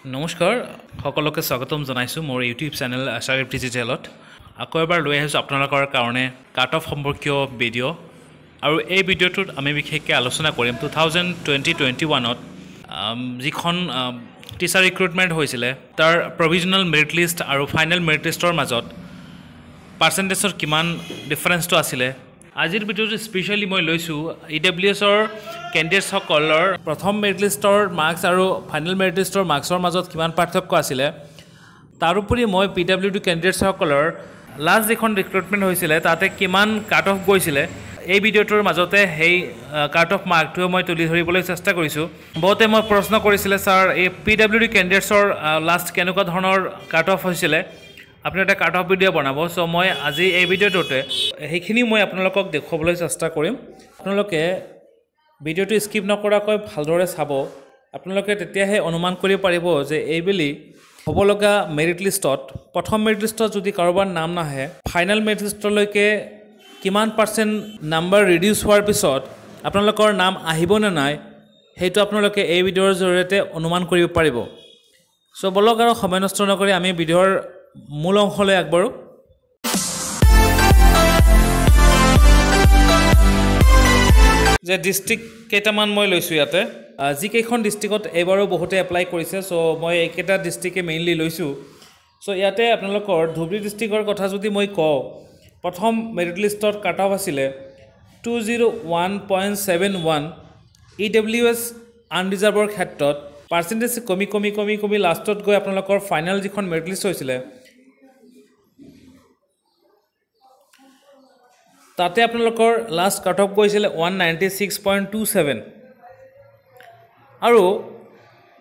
নমস্কাৰ সকলোকে স্বাগতম জনাইছোঁ মোৰ ইউটিউব চেনেল আচাৰিফ ডিজিটেলত। আকৌ এবাৰ লৈ আহিছোঁ আপোনালোকৰ কাৰণে কাট অফ সম্পৰ্কীয় ভিডিঅ' আৰু এই ভিডিঅ'টোত আমি বিশেষকৈ আলোচনা কৰিম টু থাউজেণ্ড টুৱেণ্টি টুৱেণ্টি ওৱানত যিখন টিচাৰ ৰিক্ৰুটমেণ্ট হৈছিলে তাৰ প্ৰভিজনেল মেৰিট লিষ্ট আৰু ফাইনেল মেৰিট লিষ্টৰ মাজত পাৰ্চেণ্টেজৰ কিমান ডিফাৰেঞ্চটো আছিলে আজিৰ ভিডিঅ'টো স্পেচিয়েলি মই লৈছোঁ ই ডাব্লিউ এছৰ কেণ্ডিডেটসকলৰ প্ৰথম মেৰিট লিষ্টৰ মাৰ্কছ আৰু ফাইনেল মেৰিট লিষ্টৰ মাৰ্কছৰ মাজত কিমান পাৰ্থক্য আছিলে তাৰোপৰি মই পি ডাব্লিউ ডি কেণ্ডিডেটসকলৰ লাষ্ট যিখন ৰিক্ৰুটমেণ্ট হৈছিলে তাতে কিমান কাট অফ গৈছিলে এই ভিডিঅ'টোৰ মাজতে সেই কাট অফ মাৰ্কটোৱে মই তুলি ধৰিবলৈ চেষ্টা কৰিছোঁ। বহুতে মই প্ৰশ্ন কৰিছিলে ছাৰ এই পি ডাব্লিউ ডি কেণ্ডিডেটছৰ লাষ্ট কেনেকুৱা ধৰণৰ কাট অফ হৈছিলে? আপুনি এটা কাট অফ ভিডিঅ' বনাব চ' মই আজি এই ভিডিঅ'টোতে সেইখিনি মই আপোনালোকক দেখুৱাবলৈ চেষ্টা কৰিম। আপোনালোকে ভিডিঅ'টো স্কিপ নকৰাকৈ ভালদৰে চাব। আপোনালোকে তেতিয়াহে অনুমান কৰিব পাৰিব যে এইবেলি হ'ব লগা মেৰিট লিষ্টত প্ৰথম মেৰিট লিষ্টত যদি কাৰোবাৰ নাম নাহে ফাইনেল মেৰিট লিষ্টলৈকে কিমান পাৰ্চেণ্ট নাম্বাৰ ৰিডিউচ হোৱাৰ পিছত আপোনালোকৰ নাম আহিবনে নাই সেইটো আপোনালোকে এই ভিডিঅ'ৰ জৰিয়তে অনুমান কৰিব পাৰিব। চ' বলক আৰু সময় নষ্ট নকৰি আমি ভিডিঅ'ৰ মূল অংশলৈ আগবাঢ়োঁ। যে ডিষ্ট্ৰিক্ট কেইটামান মই লৈছোঁ ইয়াতে। যিকেইখন ডিষ্ট্ৰিক্টত এইবাৰো বহুতে এপ্লাই কৰিছে চ' মই এইকেইটা ডিষ্ট্ৰিক্টে মেইনলি লৈছোঁ। চ' ইয়াতে আপোনালোকৰ ধুবুৰী ডিষ্ট্ৰিক্টৰ কথা যদি মই কওঁ প্ৰথম মেৰিট লিষ্টত কাট অফ আছিলে two zero' one point seven one E W S আনৰিজাৰ্ভৰ ক্ষেত্ৰত পাৰ্চেণ্টেজ কমি কমি কমি কমি লাষ্টত গৈ আপোনালোকৰ ফাইনেল যিখন মেৰিট লিষ্ট হৈছিলে তাতে আপোনালোকৰ লাষ্ট কাট অফ গৈছিলে one ninety six point two seven আৰু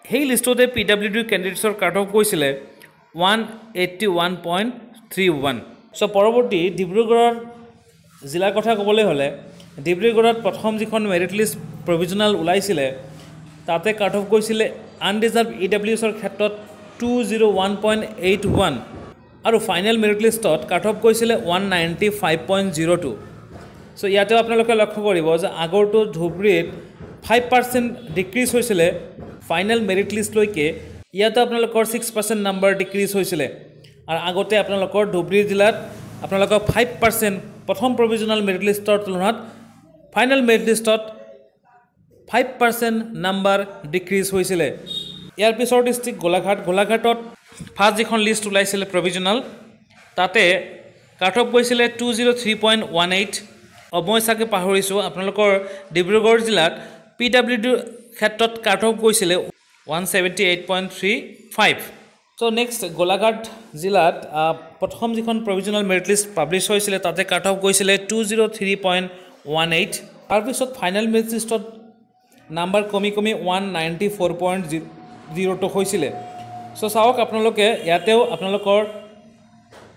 সেই লিষ্টতে পি ডাব্লিউ ডিৰ কেণ্ডিডেটছৰ কাট অফ গৈছিলে one eighty one point three one so' পৰৱৰ্তী ডিব্ৰুগড়ৰ জিলাৰ কথা ক'বলৈ হ'লে ডিব্ৰুগড়ত প্ৰথম যিখন মেৰিট লিষ্ট প্ৰভিজনেল ওলাইছিলে তাতে কাট অফ গৈছিলে আনৰিজাৰ্ভ ই ডাব্লিউ এছৰ ক্ষেত্ৰত two zero' one point eight one আৰু ফাইনেল মেৰিট লিষ্টত কাট অফ গৈছিলে one ninety five point zero' two so' ইয়াতেও আপোনালোকে লক্ষ্য কৰিব যে আগৰটো ধুবুৰীত ফাইভ পাৰ্চেণ্ট ডিক্ৰিজ হৈছিলে ফাইনেল মেৰিট লিষ্টলৈকে ইয়াতে আপোনালোকৰ ছিক্স পাৰ্চেণ্ট নাম্বাৰ ডিক্ৰিজ হৈছিলে। আৰু আগতে আপোনালোকৰ ধুবুৰী জিলাত আপোনালোকৰ ফাইভ পাৰ্চেণ্ট প্ৰথম প্ৰভিজনেল মেৰিট লিষ্টৰ তুলনাত ফাইনেল মেৰিট লিষ্টত ফাইভ পাৰ্চেণ্ট নাম্বাৰ ডিক্ৰিজ হৈছিলে। ইয়াৰ পিছৰ ডিষ্ট্ৰিক্ট গোলাঘাট। গোলাঘাটত ফাৰ্ষ্ট যিখন লিষ্ট ওলাইছিলে প্ৰভিজনেল তাতে কাট অফ গৈছিলে two zero' three point one eight মই চাগে পাহৰিছোঁ আপোনালোকৰ ডিব্ৰুগড় জিলাত পি ডাব্লিউ ডিৰ ক্ষেত্ৰত কাট অফ গৈছিলে one seventy eight point three five. So' next Golaghat জিলাত প্ৰথম যিখন প্ৰভিজনেল মেৰিট লিষ্ট পাব্লিছ হৈছিলে তাতে কাট অফ গৈছিলে two zero' three point one eight তাৰপিছত ফাইনেল মেৰিট লিষ্টত নাম্বাৰ কমি কমি one ninety four point zero' two হৈছিলে। চ' চাওক আপোনালোকে ইয়াতেও আপোনালোকৰ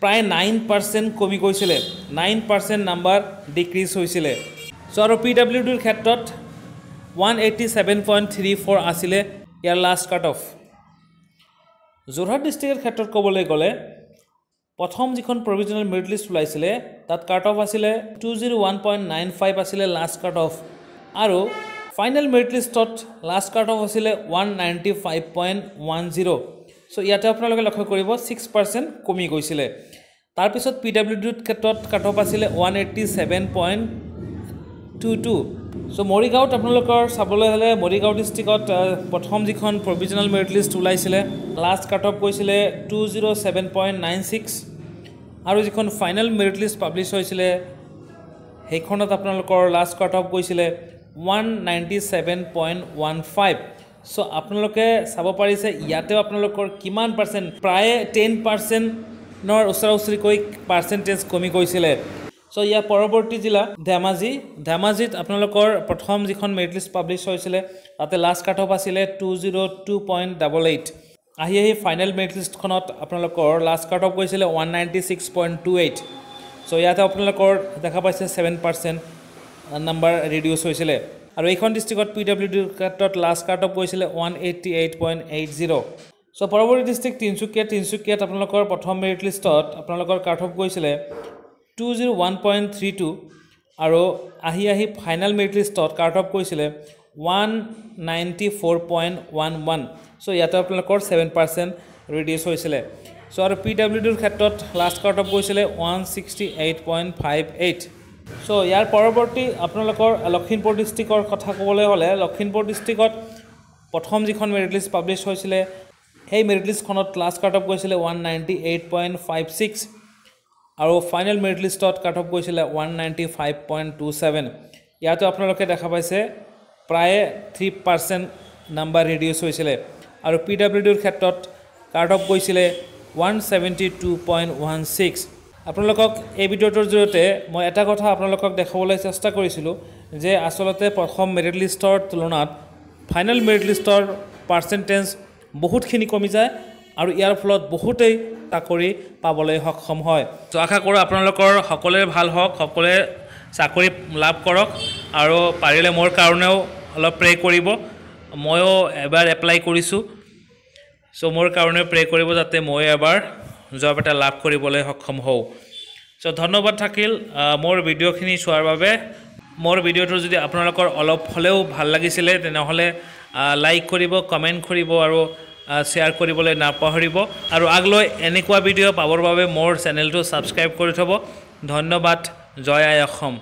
প্ৰায় নাইন পাৰ্চেণ্ট কমি গৈছিলে। নাইন পাৰ্চেণ্ট নাম্বাৰ ডিক্ৰিজ হৈছিলে। চ' আৰু পি ডাব্লিউ ডিৰ ক্ষেত্ৰত one eighty seven point three four আছিলে ইয়াৰ লাষ্ট কাট অফ যোৰহাট ডিষ্ট্ৰিক্টৰ ক্ষেত্ৰত ক'বলৈ গ'লে প্ৰথম যিখন প্ৰভিজনেল মেৰিট লিষ্ট ওলাইছিলে তাত কাট অফ আছিলে two zero' one point nine five আছিলে লাষ্ট কাট অফ আৰু ফাইনেল মেৰিট লিষ্টত লাষ্ট কাট অফ আছিলে one ninety five point one zero' so' ইয়াতে আপোনালোকে লক্ষ্য কৰিব ছিক্স পাৰ্চেণ্ট কমি গৈছিলে। তাৰপিছত পি ডাব্লিউ ডিৰ ক্ষেত্ৰত কাট অফ আছিলে one eighty seven point two two so' মৰিগাঁৱত আপোনালোকৰ চাবলৈ হ'লে মৰিগাঁও ডিষ্ট্ৰিক্টত প্ৰথম যিখন প্ৰভিজনেল মেৰিট লিষ্ট ওলাইছিলে লাষ্ট কাট অফ গৈছিলে two zero' seven point nine six আৰু যিখন ফাইনেল মেৰিট লিষ্ট পাব্লিছ হৈছিলে সেইখনত আপোনালোকৰ লাষ্ট কাট অফ গৈছিলে one ninety seven point one five so' আপোনালোকে চাব পাৰিছে ইয়াতেও আপোনালোকৰ কিমান পাৰ্চেণ্ট প্ৰায়ে টেন পাৰ্চেণ্টৰ ওচৰা ওচৰিকৈ পাৰ্চেণ্টেজ কমি গৈছিলে। চ' ইয়াৰ পৰৱৰ্তী জিলা ধেমাজি। ধেমাজিত আপোনালোকৰ প্ৰথম যিখন মেৰিট লিষ্ট পাব্লিছ হৈছিলে তাতে লাষ্ট কাট অফ আছিলে two zero' two point double eight আহি আহি ফাইনেল মেৰিট লিষ্টখনত আপোনালোকৰ লাষ্ট কাট অফ গৈছিলে one ninety six point two eight so' ইয়াতে আপোনালোকৰ দেখা পাইছে ছেভেন পাৰ্চেণ্ট নাম্বাৰ ৰিডিউচ হৈছিলে। আৰু এইখন ডিষ্ট্ৰিক্টত পি ডাব্লিউ ডিৰ ক্ষেত্ৰত লাষ্ট কাট অফ গৈছিলে one eighty eight point eight zero' so' পৰৱৰ্তী ডিষ্ট্ৰিক্ট তিনিচুকীয়া তিনিচুকীয়াত আপোনালোকৰ প্ৰথম মেৰিট লিষ্টত আপোনালোকৰ কাট অফ গৈছিলে two zero' one point three two আৰু আহি আহি ফাইনেল মেৰিট লিষ্টত কাট অফ কৰিছিলে one ninety four point one one so' ইয়াতে আপোনালোকৰ ছেভেন পাৰ্চেণ্ট ৰিডিউচ হৈছিলে। চ' আৰু পি ডাব্লিউ ডিৰ ক্ষেত্ৰত লাষ্ট কাৰ্ট অফ গৈছিলে one sixty eight point five eight so' ইয়াৰ পৰৱৰ্তী আপোনালোকৰ লখিমপুৰ ডিষ্ট্ৰিক্টৰ কথা ক'বলৈ হ'লে লখিমপুৰ ডিষ্ট্ৰিক্টত প্ৰথম যিখন মেৰিট লিষ্ট পাব্লিছ হৈছিলে সেই মেৰিট লিষ্টখনত লাষ্ট কাট অফ গৈছিলে one ninety eight point five six আৰু ফাইনেল মেৰিট লিষ্টত কাট অফ গৈছিলে one ninety five point two seven ইয়াতো আপোনালোকে দেখা পাইছে প্ৰায়ে থ্ৰী পাৰ্চেণ্ট নাম্বাৰ ৰিডিউচ হৈছিলে আৰু পি ডাব্লিউ ডিৰ ক্ষেত্ৰত কাট অফ গৈছিলে one seventy two point one six আপোনালোকক এই ভিডিঅ'টোৰ জৰিয়তে মই এটা কথা আপোনালোকক দেখাবলৈ চেষ্টা কৰিছিলোঁ যে আচলতে প্ৰথম মেৰিট লিষ্টৰ তুলনাত ফাইনেল মেৰিট লিষ্টৰ পাৰ্চেণ্টেজ বহুতখিনি কমি যায় আৰু ইয়াৰ ফলত বহুতেই চাকৰি পাবলৈ সক্ষম হয়। ত' আশা কৰোঁ আপোনালোকৰ সকলোৰে ভাল হওক সকলোৱে চাকৰি লাভ কৰক আৰু পাৰিলে মোৰ কাৰণেও অলপ প্ৰে' কৰিব। ময়ো এবাৰ এপ্লাই কৰিছোঁ। চ' মোৰ কাৰণে প্ৰে' কৰিব যাতে মই এবাৰ জব এটা লাভ কৰিবলৈ সক্ষম হওঁ। চ' ধন্যবাদ থাকিল মোৰ ভিডিঅ'খিনি চোৱাৰ বাবে। মোৰ ভিডিঅ'টো যদি আপোনালোকৰ অলপ হ'লেও ভাল লাগিছিলে তেনেহ'লে লাইক কৰিব কমেণ্ট কৰিব আৰু শ্বেয়াৰ কৰিবলৈ নাপাহৰিব। আৰু আগলৈ এনেকুৱা ভিডিঅ' পাবৰ বাবে মোৰ চেনেলটো ছাবস্ক্ৰাইব কৰি থ'ব। ধন্যবাদ জয় আই অসম।